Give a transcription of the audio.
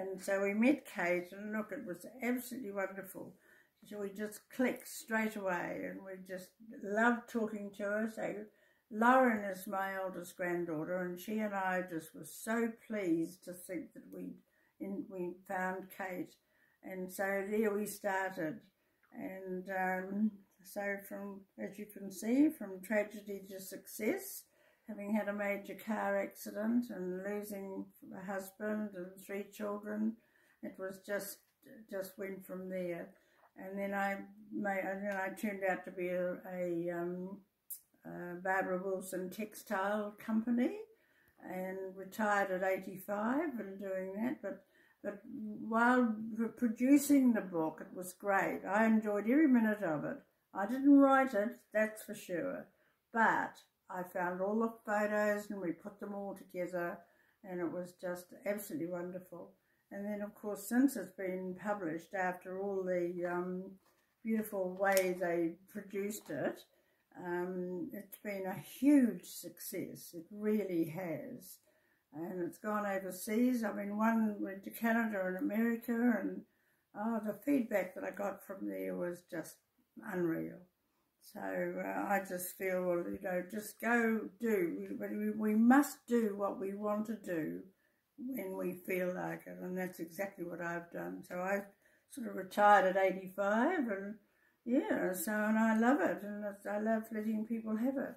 And so we met Kate, and look, it was absolutely wonderful. So we just clicked straight away, and we just loved talking to her. So Lauren is my eldest granddaughter, and she and I just were so pleased to think that we we found Kate, and so there we started. And um, so from, as you can see, from tragedy to success, having had a major car accident and losing a husband and three children, it was just just went from there. And then I made, and then I turned out to be a, a, um, a Barbara Wilson textile company and retired at 85 and doing that. But but while producing the book, it was great. I enjoyed every minute of it. I didn't write it, that's for sure. But I found all the photos and we put them all together and it was just absolutely wonderful. And then, of course, since it's been published, after all the um, beautiful way they produced it, um, it's been a huge success. It really has. And it's gone overseas. I mean, one went to Canada and America, and oh, the feedback that I got from there was just unreal. So uh, I just feel, well, you know, just go do. We, we must do what we want to do when we feel like it, and that's exactly what I've done. So I sort of retired at 85, and yeah, so and I love it, and I love letting people have it.